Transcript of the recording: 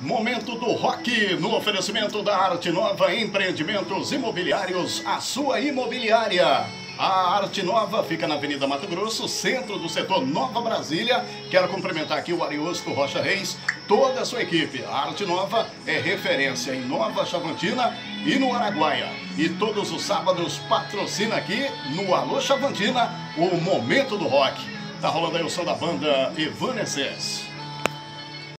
Momento do rock no oferecimento da Arte Nova Empreendimentos Imobiliários, a sua imobiliária. A Arte Nova fica na Avenida Mato Grosso, centro do setor Nova Brasília. Quero cumprimentar aqui o Ariosto Rocha Reis, toda a sua equipe. A Arte Nova é referência em Nova Chavantina e no Araguaia. E todos os sábados patrocina aqui no Alô Chavantina o Momento do Rock. Tá rolando aí o som da banda Evanescence.